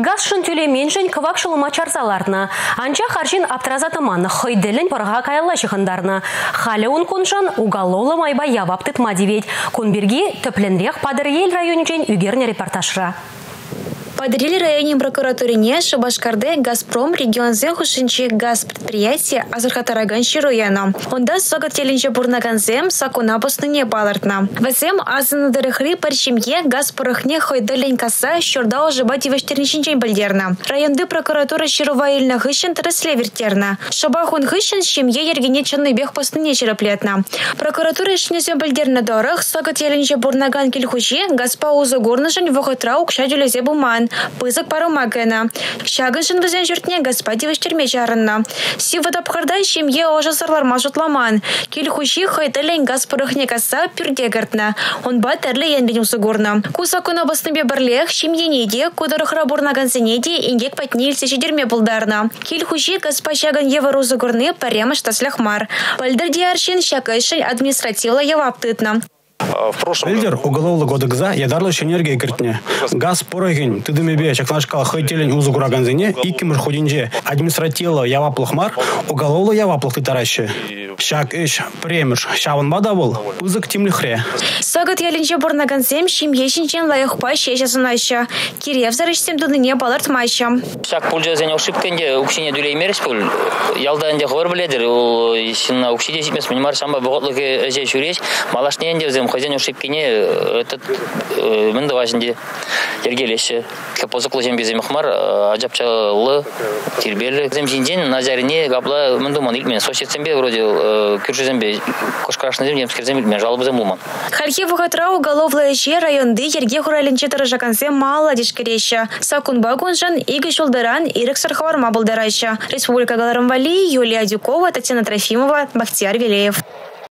Газ тюлеменшін кывак шылыма. Анча харшин аптразатыман хойделін пырға каялла шығындарны. Халі куншан уголовлы майба явап тытма девет. Кунберги төпленрек падыр ел үгерне репортажра. Подрили районе прокуратурине Шабашкарды Газпром регион хушинчи газ предприятие Азырхатараган Шируяна. Онда согат теленче бурнаганзем сакуна не балартна. Вазем азыны дырыхри паршимге газ пырыхне хойдылен каса щурда ожибати вештерничинчен бальдерна. Районды прокуратура Ширува илна хыщен тырысле вертерна. Шабахун хыщен шимге ергене чынны бех постыне череплетна. Прокуратура ишнезем бальдерна дорых согат теленче бурнаган кельхучи газпа узы горнышын вахытра укша дюлезе буман пызык парома гына. Шагын шын візен жүртіне господи віштерме жарынна. Си водопқардан шемге ожа сарларма жұтламан. Кел хуши хайтылен газ пырықне каса пюрде гартна. Он ба тәрлі енбен усыгурна. Куса күна басынбе бірлех шемьенеде, кудырықра бурнаганзенеде ингек патнил сешедерме бұлдарна. Кел хуши газпа шагын евар узыгурны паремыш таслахмар. Пальдыр диаршин административла яваптытна. В прошлом Лидер уголовлы кодекса ядарлы энергия кертне. Газ порогин тыдымебе чакнашка хайтелен узу кураганзене икимир ходинже административлы яваплых мар уголовлы яваплых тытараще. Шак иш премеш шавынма да бол узык тимлихре. Сагат ялинче бурнагансем шим ешинчен лайықпа шешесін айша. Кирев зарышсем дудыне балыртмайша. Шак пульжа зене ушипкенде укшине дүлеймерес пул. Ялданде хор биледер. Ул исинна укшиде сипмес минмар шамба боготлыгы эже шуреш. Малашненде зем хозяин ушипкене этот мында важнде ергелеше. Капозыклы жем безем хмар ажапчалы тирбелі. Зем жинден назарине гапла мындуман илмен сосетсембе вроде күршізембе кошкарашны немскерзем мен жалобызем булман. Харьки вахатра уголовлы ще районды ерге хуралинче тырыжакансе мало дишкереща. Сакун багунжан иги шулдаран ирек сархаварма булдарайша. Республика Галарамвали, Юлия Дюкова, Татьяна Трофимова, Бахтияр Велеев.